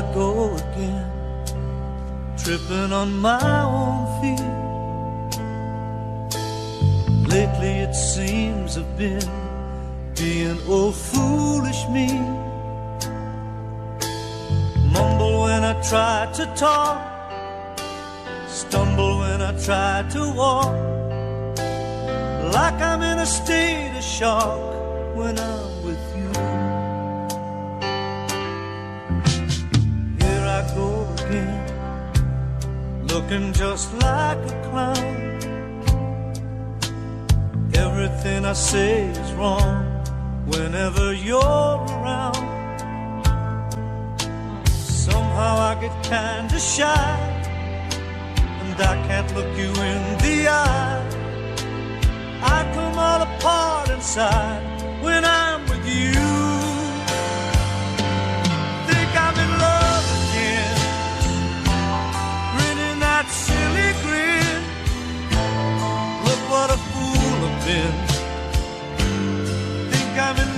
Go again, tripping on my own feet. Lately it seems I've been being oh foolish me. Mumble when I try to talk, stumble when I try to walk, like I'm in a state of shock when I'm looking just like a clown. Everything I say is wrong whenever you're around. Somehow I get kinda shy, and I can't look you in the eye. I come all apart inside when I'm with you.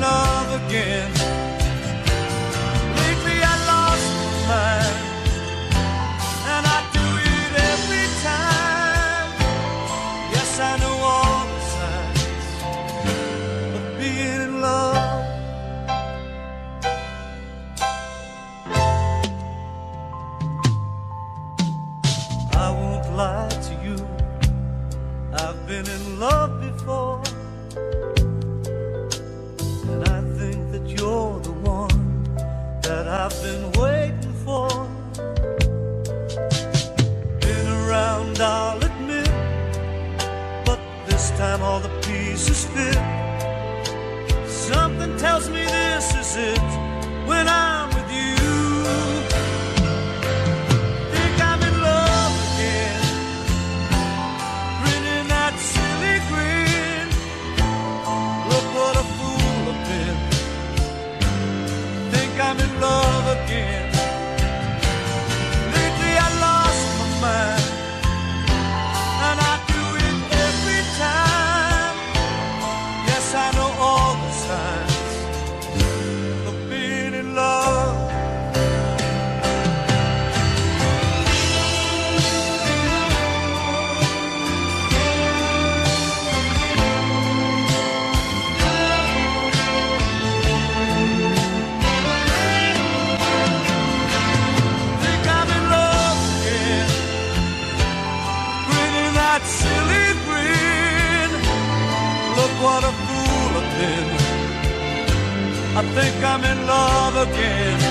Love again. This time all the pieces fit. Something tells me this is it when I'm with you. I'm in love again.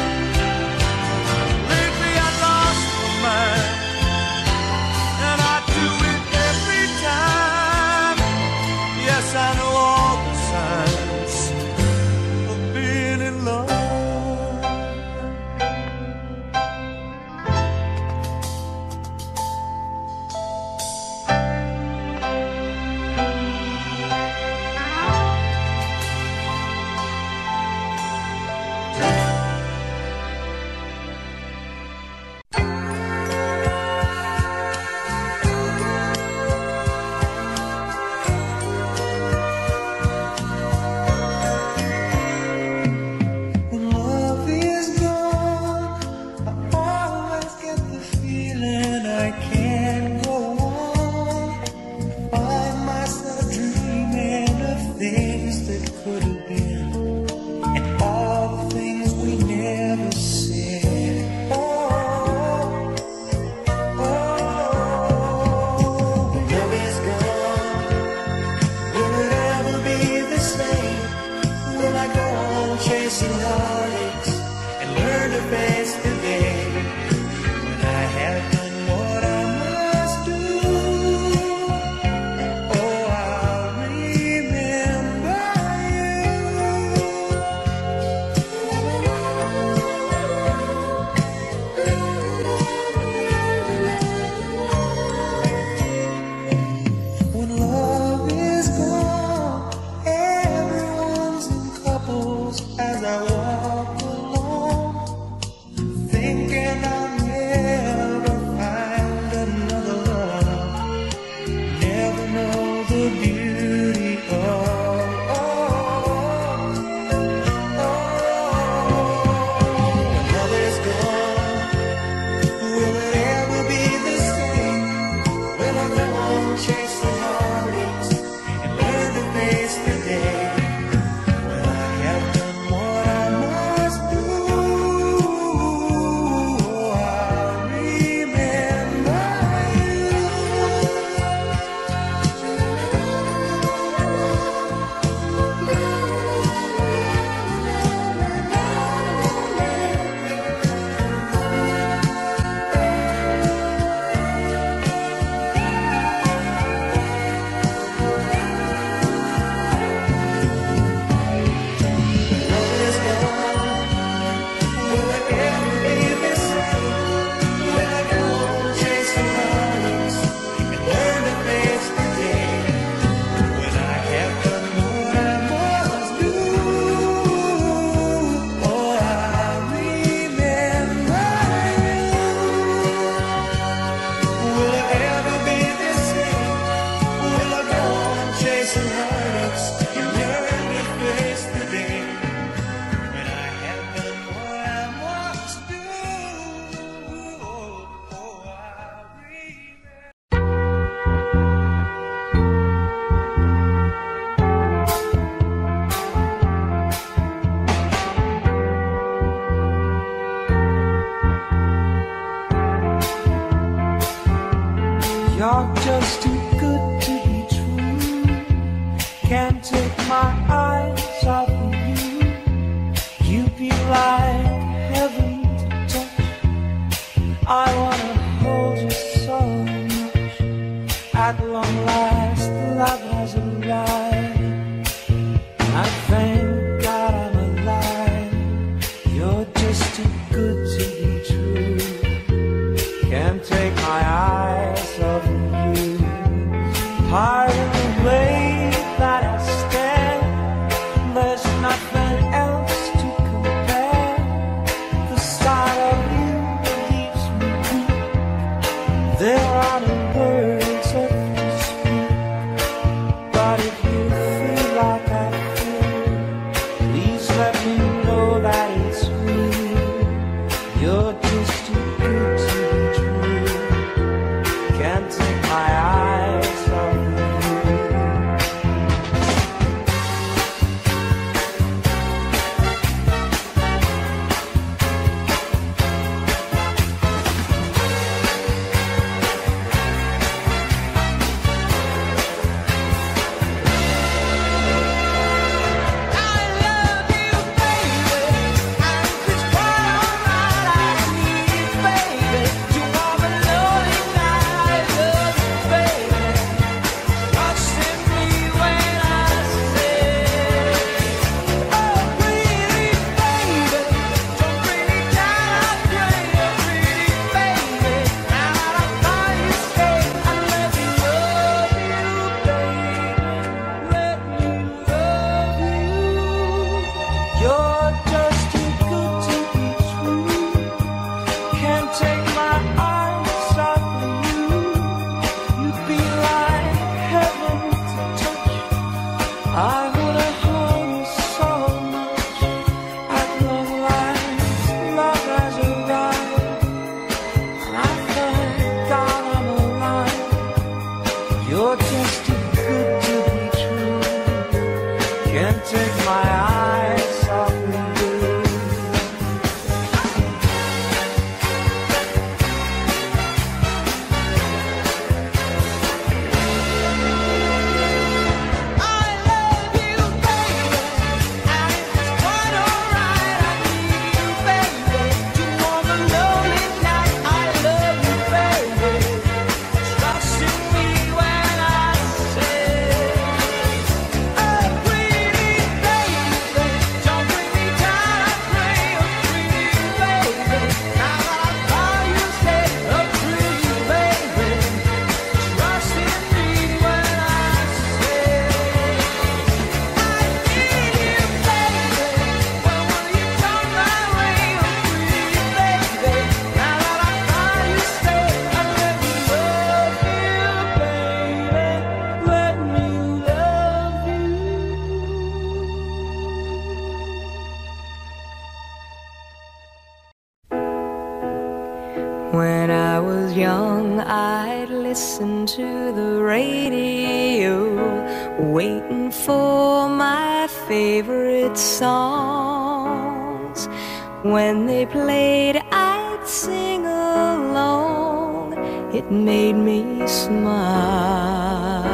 sing along, it made me smile.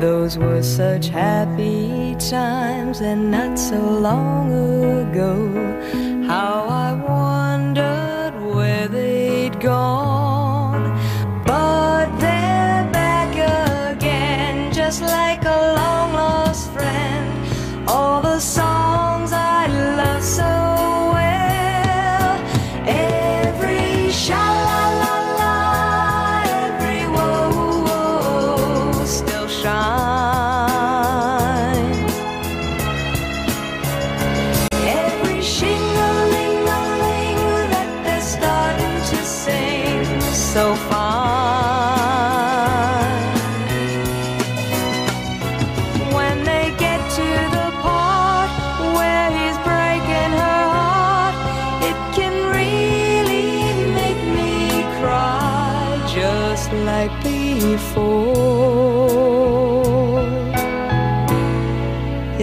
Those were such happy times, and not so long ago. How I wondered where they'd gone, but they're back again, just like.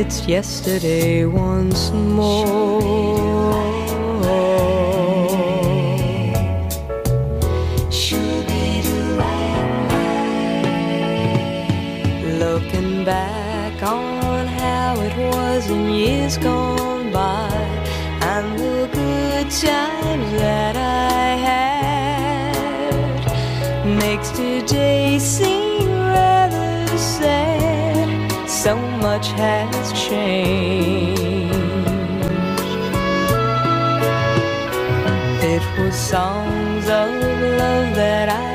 it's yesterday once more. Looking back on how it was in years gone by and the good times that I had. Makes today seem rather sad. So much has songs of love that I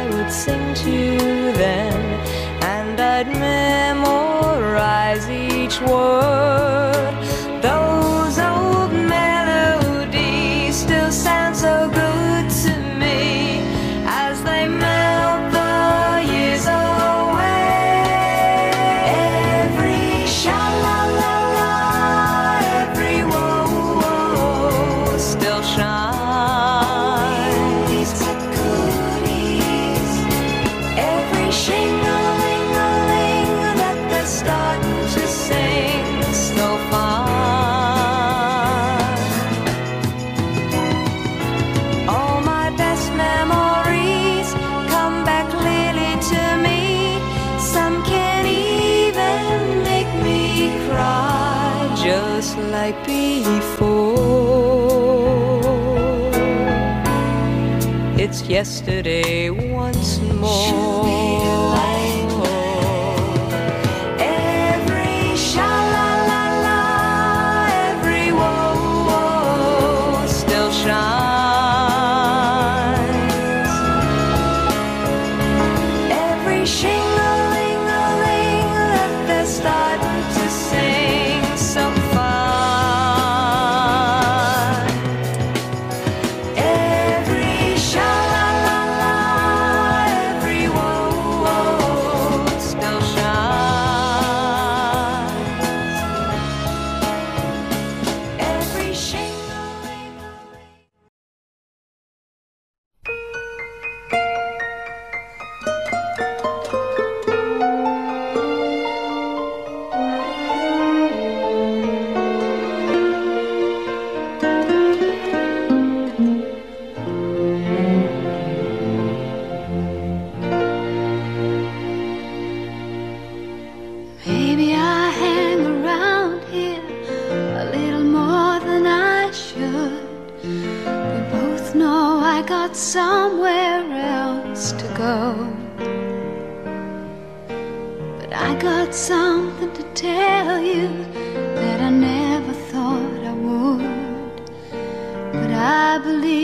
believe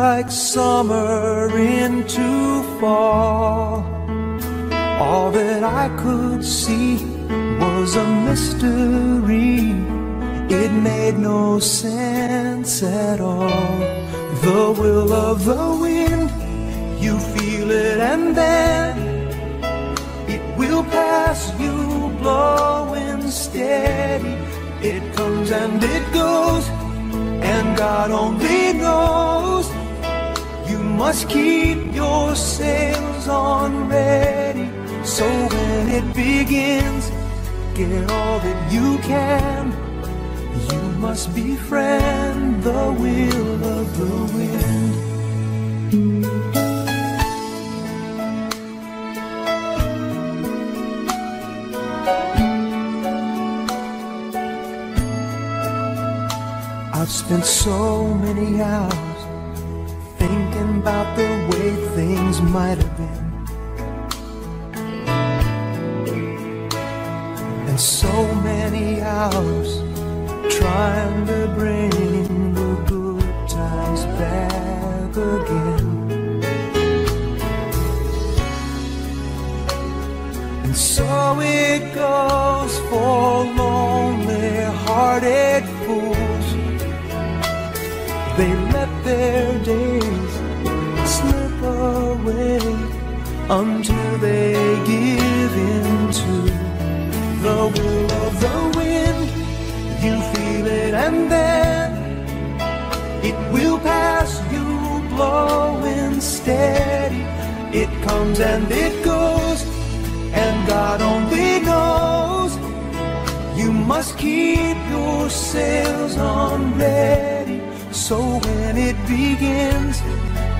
like summer into fall. All that I could see was a mystery. It made no sense at all. The will of the wind, you feel it and then it will pass you blowing steady. It comes and it goes, and God only knows. Must keep your sails on ready. So when it begins, get all that you can. You must befriend the will of the wind. I've spent so many hours about the way things might have been. And so many hours trying to bring the good times back again. And so it goes for lonely hearted fools. They let their days until they give in to the will of the wind. You feel it and then it will pass you blowing steady. It comes and it goes, and God only knows. You must keep your sails on ready. So when it begins,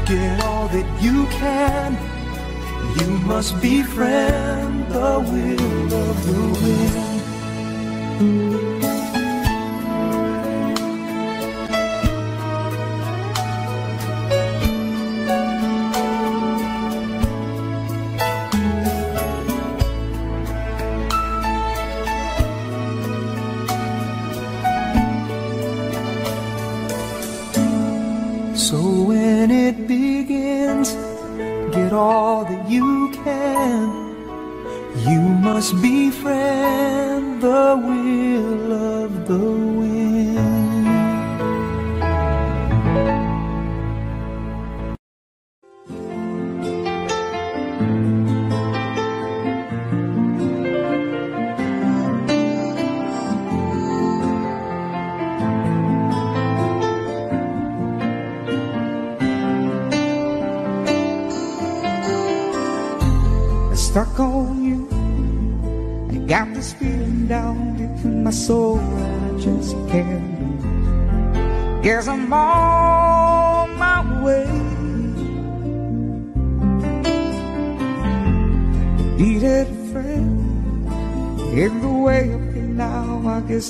get all that you can. You must befriend the will of the wind. Must befriend the will of the wind.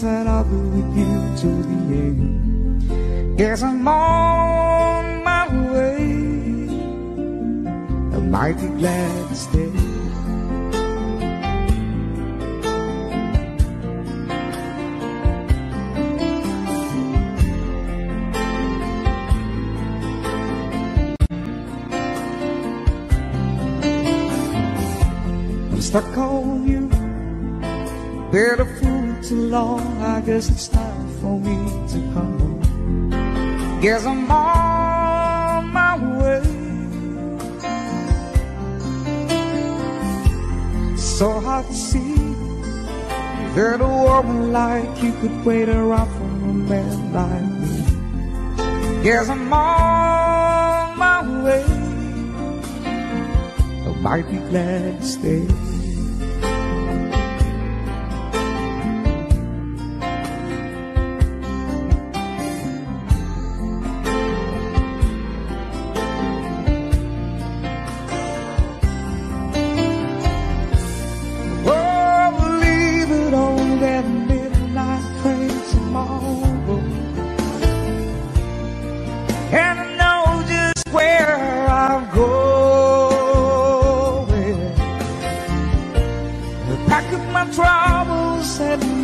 Now. I like you could wait around for a man like me. Guess I'm on my way. I might be glad to stay.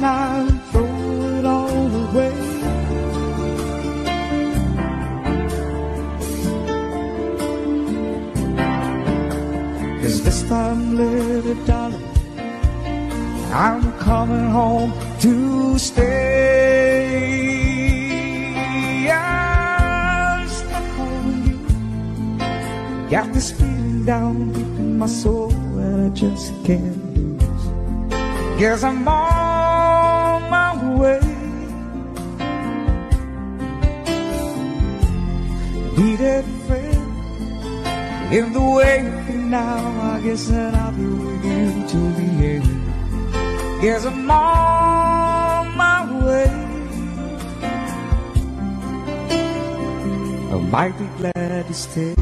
And I'll throw it all away. Cause this time, little darling, I'm coming home to stay. I'm stuck on you. Got this feeling down deep in my soul that I just can't lose. Guess I'm on Need a friend in the way now. I guess that I'll be with you till the end. Guess I'm on my way. I might be glad to stay.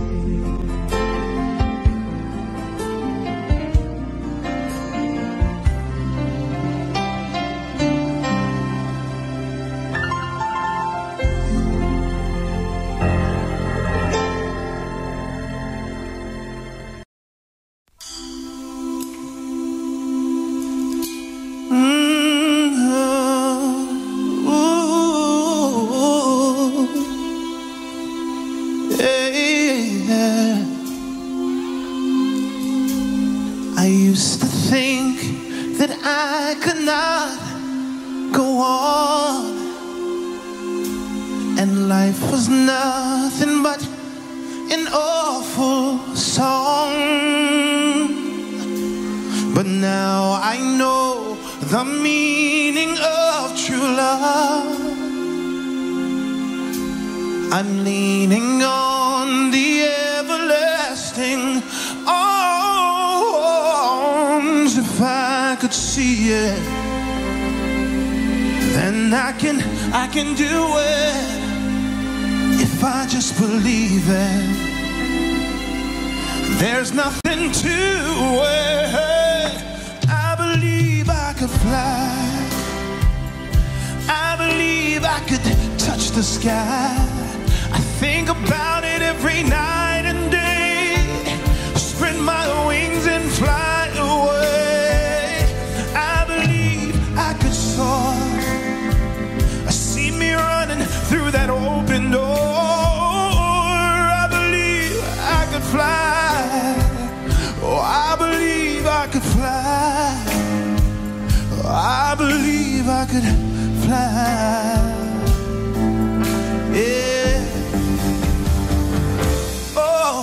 I could see it, then I can, I can do it. If I just believe it, there's nothing to it. I believe I could fly. I believe I could touch the sky. I think about it every night and day. Spread my wings and fly believe I could fly. Yeah. Oh,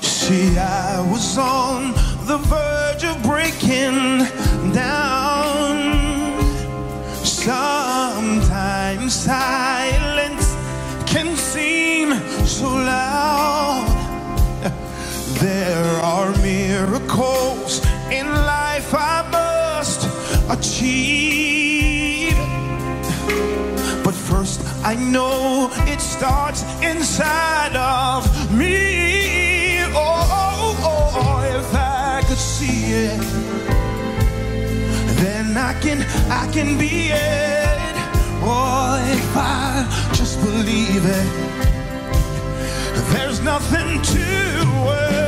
see, I was on the verge of breaking down. Sometimes silence can seem so loud. There are miracles achieve. But first, I know it starts inside of me. Oh, oh, oh, if I could see it, then I can, I can be it. Oh, if I just believe it, there's nothing to it.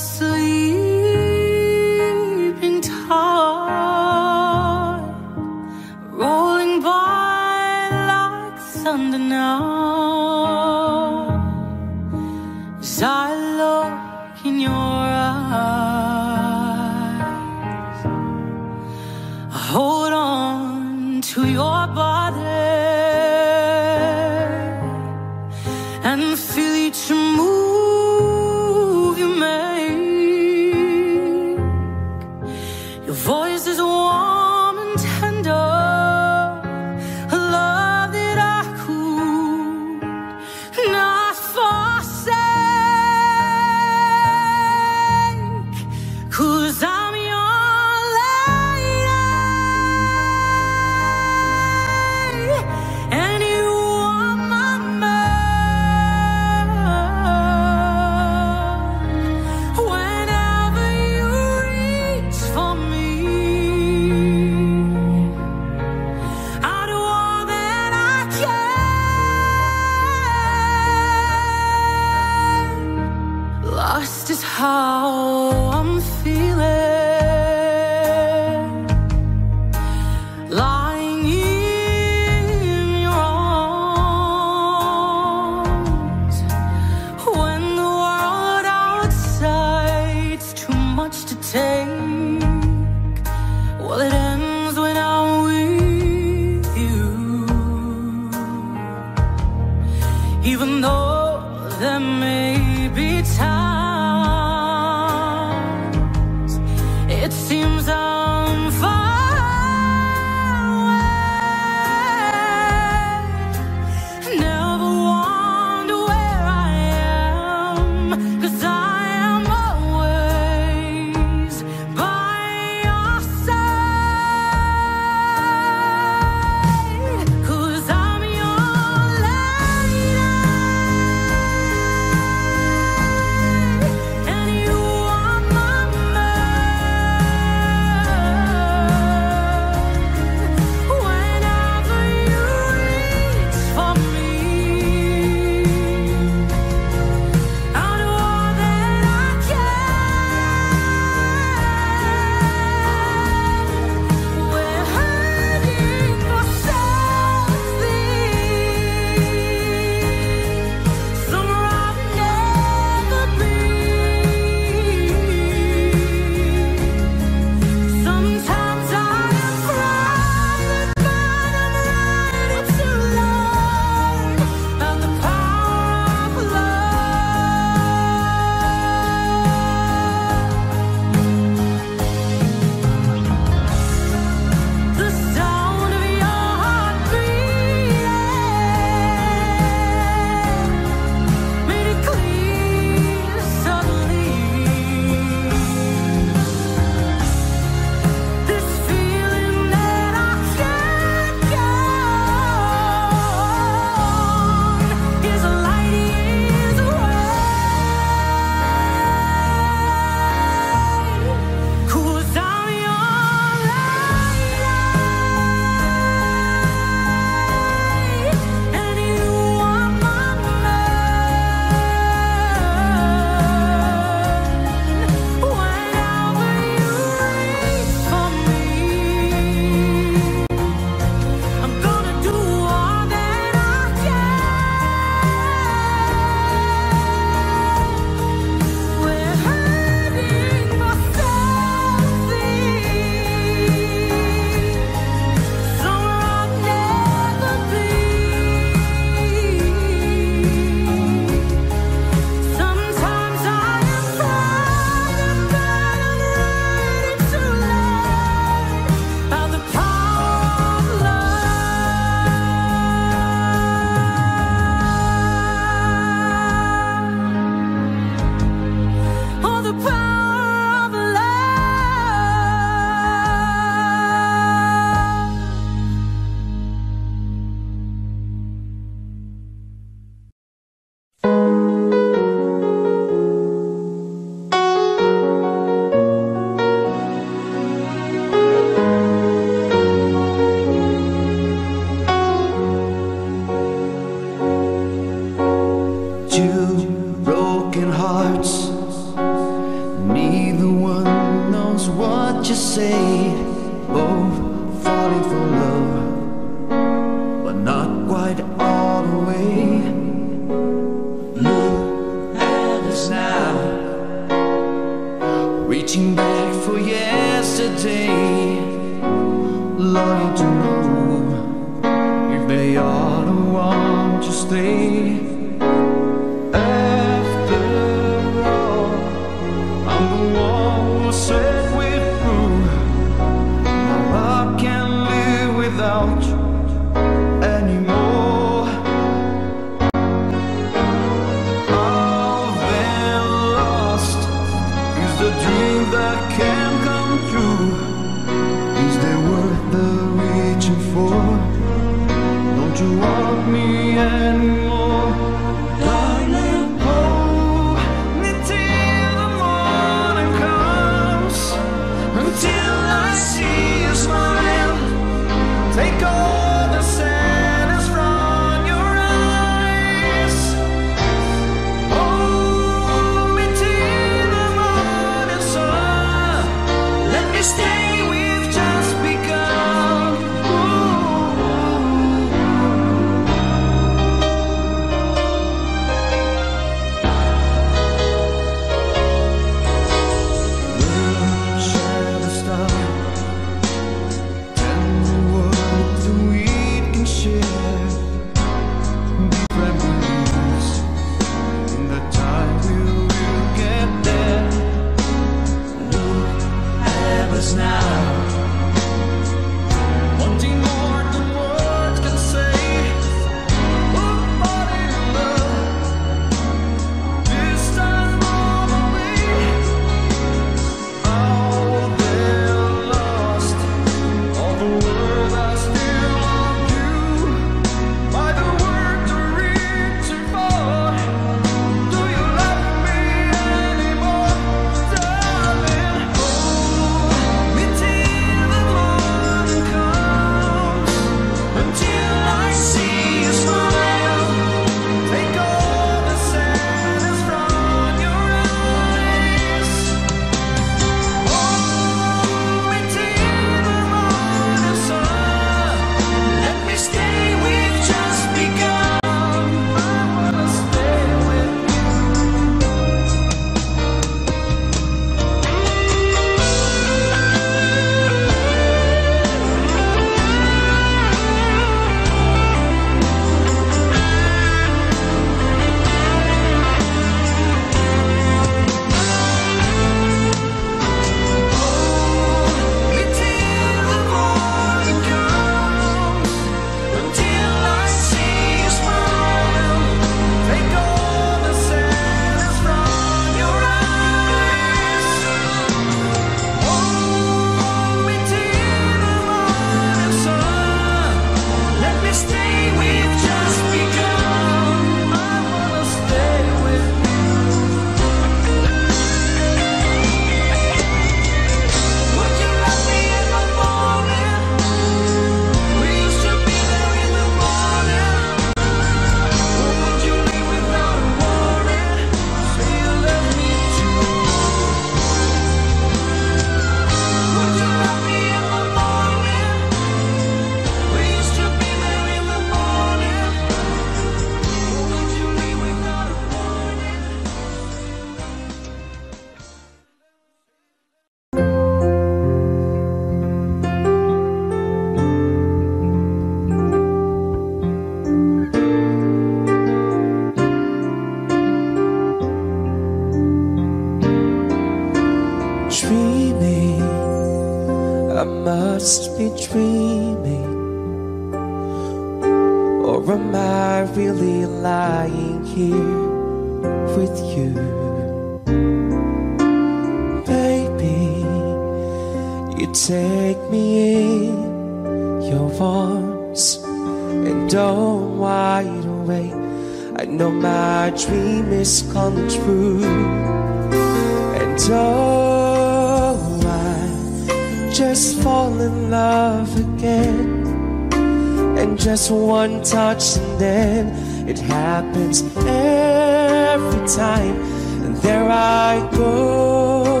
It happens every time, and there I go.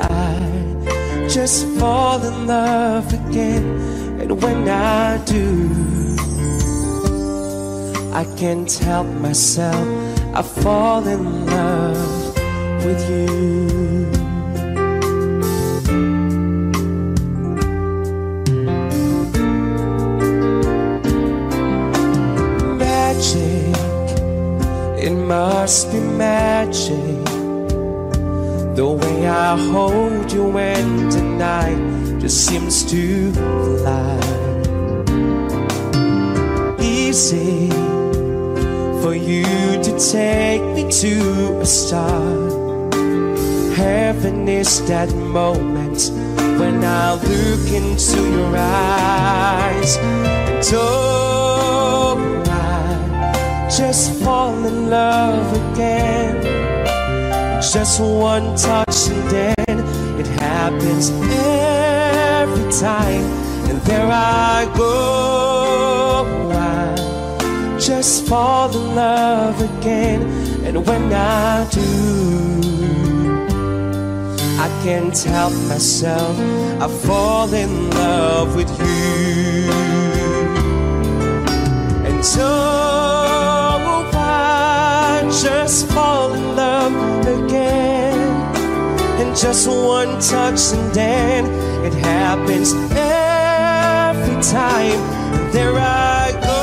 I just fall in love again, and when I do, I can't help myself. I fall in love with you. Must be magic. The way I hold you when tonight just seems to fly. Easy for you to take me to a star. Heaven is that moment when I look into your eyes. Just fall in love again. Just one touch and then it happens every time. And there I go. I just fall in love again. And when I do, I can't help myself. I fall in love with you. And so just fall in love again. And just one touch, and then it happens every time. There I go.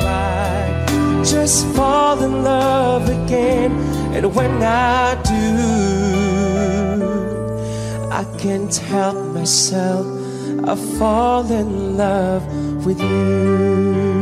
I just fall in love again. And when I do, I can't help myself. I fall in love with you.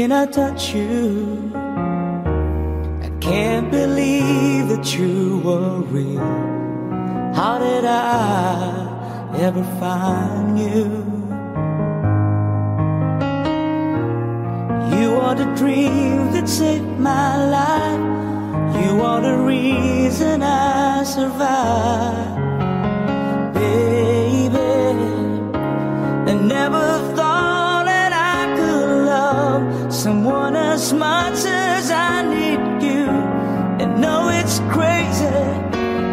Can I touch you? I can't believe that you were real. How did I ever find you? You are the dream that saved my life. You are the reason I survive, baby. I never someone as much as I need you. And know it's crazy,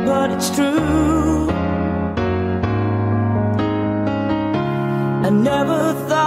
but it's true. I never thought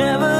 never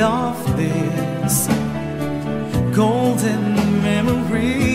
of this golden memories.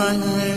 My